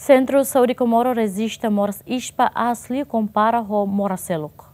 Centru Saudi Komoro rezishtë mors ispa asli komparaho ho moraseluk.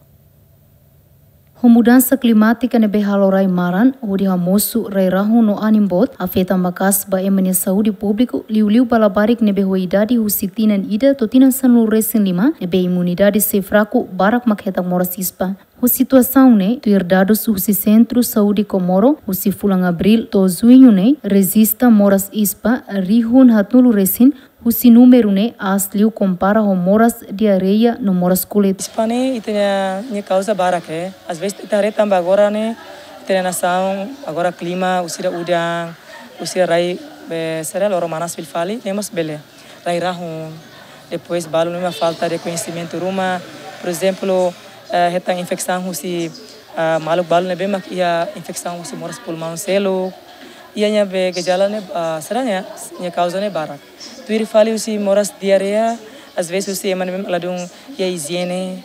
Ho mudança climática ne behalorai maran, uri hamosu rairahu no animbot, afeta makas ba emene saúde público, liuliu balabarik ne beho idade husitinan ida totinan sanlu resin lima, ne be imunidade sefraku barak makheta moras ispa. O situação né, do herdado sobre sentru Saudi Komoro, o fulang abril, to junho né, resista moras ispa, rihun hatnulu resin, o número né, asliu compara com moras de areia no moras colet. Hispane tem a causa barak é, às vezes tem também agora né, tem nação, agora clima, o sira udang, o sira rai, será loro manas filfali, temos bele, rai depois balo numa falta de conhecimento ruma, por exemplo, heta infecção husi maluk balu nebe mak ia infecção husi moras pulmão selo ianya be gejalane uh, seranya nya causane barak. Tuir fali usi moras diarea as vezes usi eman mem ladung ia iziene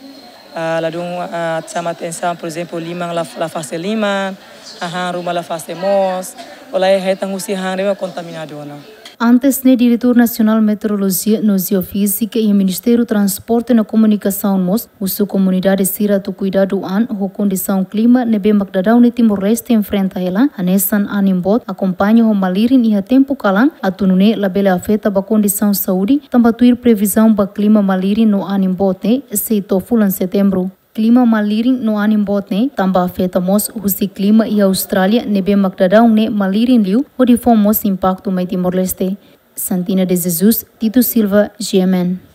uh, ladung uh, tsama tensa, por exemplo, lima la, la face liman, aha rumah la face mos, olai hetang usi hanrema kontaminadona. Antes, ne Diretor Nacional Meteorologia, no Geofísica e Ministério Transporte e Comunicação MOS, o sua comunidade sira do cuidado an, o condição clima, nebe Magdadão ne Timor-Leste enfrenta ela, a Nessan Animbot, acompanha o malirin e a tempo calan, a tunune labela afeta a condição saúde, tambatuir previsão ba clima malirin no Animbot, ne, seitou fulan setembro. ಕ್ಲೀಮಾ ಮಲೀರಿಂಗ್ ನೋ ಅನಿಂಬೋತ್ನೆ ತಂಬಾ ಫೇತಮೋಸ್ ಹುಸಿ ಕ್ಲೀಮಾ ಇ Australia ನೆಬೆ ಮಕ್ಡಡೌಂಗ್ನೆ ಮಲೀರಿಂಗ್ ಲಿಯು ಒರಿಫೋಮೋಸ್ ಇಂಪಾಕ್ಟ್ ಮೈತಿ ಮೊರ್ಲೆಸ್ತೆ ಸಂತಿನ ಡೆಜಿಸೂಸ್ ಟಿಟು ಸಿಲ್ವಾ ಜಿಯಮೆನ್